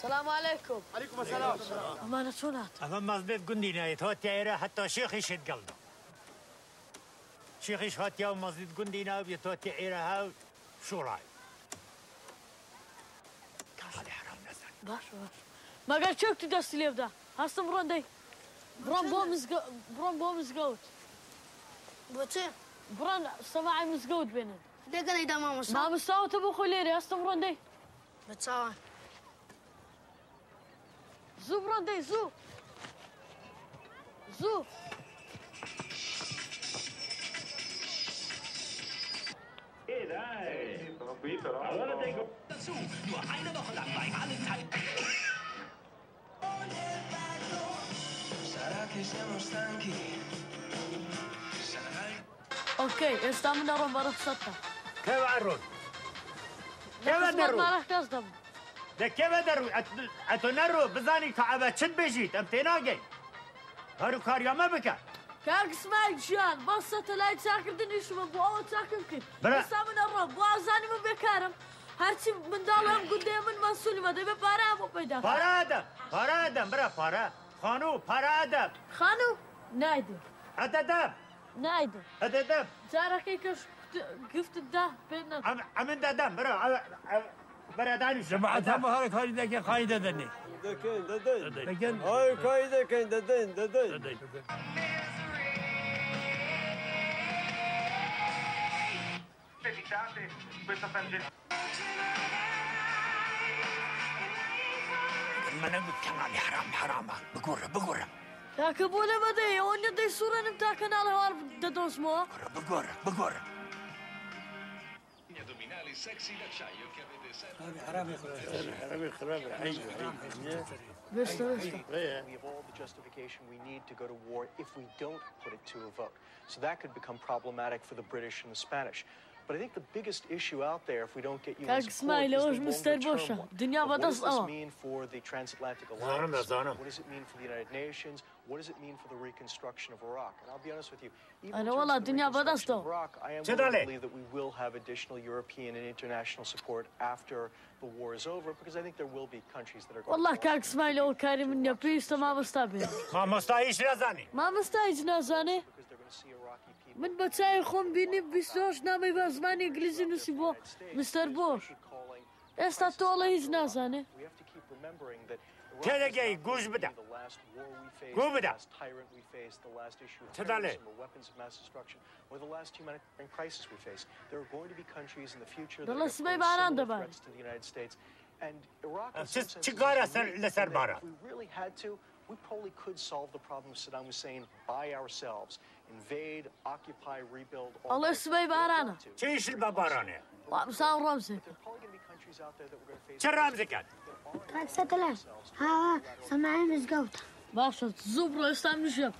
السلام عليكم. عليكم السلام. أمانة شونات اما مزبيب قندي نايت. هات يا حتى شيخ يشد قلبه. شيخ يشهد يا مزيد قندي نايت يتوت هاو. شو راي هذا حرام نزل باش باش. ما قال شوك تدست لي بدا هاستم بروندي بران بوم مزق برون بوم مزقوت. بوتي برون سماعي مزقوت بينن دقني دا ما مصوت ما مصوت ابو خليري هاستم بروندي بتصور مستوى تبو خليري هستم برون دي بتساوى زو برون دي زو زو اوكي استعملنا روم برا سطة كيف عرون كيف ما درو راح تصدم دکه بدر اتو نرو بزانی کعبه چند بجید ام تیناگی هرو کاریامه بکن کار اسماعیل جان با ستلای تاکردن ایشم بو آو تاکم کن برا سامن الرب بو آزانی من بکارم هرچی من دالم گوده من مسئولی مده به پاره همو پیدا پاره آدم پاره آدم برا پاره خانو پاره آدم خانو نایدم اددم نایدم اددم که کش گفت ده بینم امن دادم برا برادر میشه جماعت هم هر کاری دکه خواهی دادنی دکن دادن دکن هر کاری دکن دادن دادن Felicitate questa tangente. حرام حرام. بگوره بگوره. تاکه بوده بده. اونجا دی سورنم تا نال هوار دادوس مو؟ بگوره بگوره. Gli addominali sexy d'acciaio che avete sempre بس بس We have all the justification we need to go to war if we don't put it to a vote. So that could become problematic for the British and the Spanish. But I think the biggest issue out there, if we don't get UN Kak support, Ismail, is hoje the Mr. longer-term Bosha. one. Dünya Of What does badası this ama. mean for the transatlantic Zanım da alliance? zanım. What does it mean for the United Nations? What does it mean for the reconstruction of Iraq? And I'll be honest with you, even Ana in terms valla of the dünya reconstruction of badası da. Iraq, I am Çedale. willing to believe that we will have additional European and international support after the war is over, because I think there will be countries that are going والله to كاك اسماعيل او كريم من يبيست ما مستابين ما مستعيش رزاني ما مستايج نازاني من بە چای خۆم بینی بیۆش نامی بە زمانی ئنگلیزی نووسی بۆ مستەر بۆش ئێستا تۆڵە هیچ نازانێ تێرەگەی گوش بدە گو بدە تدالێ دڵە سبەی باران دەبات چ کارە لەسەر بارە. that. the last war we faced, Go the with that. last tyrant we faced, the last issue of Tell terrorism that. or weapons of mass destruction, or the last humanitarian crisis we face. There are going to be countries in the future that Dolla are going to sibey pose baran da similar var. threats to the United States. And Iraq, in Uh, some just senses, çıkara is sen- unique leser in that bara. If we really had to, we probably could solve the problem of Saddam Hussein by ourselves. Invade, occupy, rebuild. all Allah that. sibey We don't barana. want to. تشيش الباباراني وامسان رمزي There are probably going to be countries out there that we're going to face. شرام زكاة كاك ستلان ها سماعي مزقوطة باشا زبرو اسلام نشب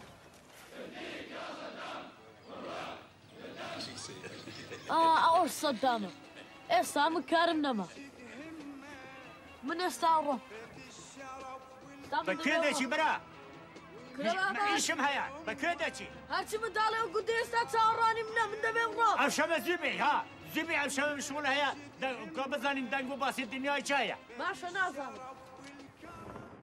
اه اوش صدامه اسلام كارم نما من استعرض بكذا شي برا معيشم هيا بكذا شي هرچی من داله و گودی است تعرانی من من دبیم راب أشام زبي ها زبي أشام شغل هيا قبضاني دنگو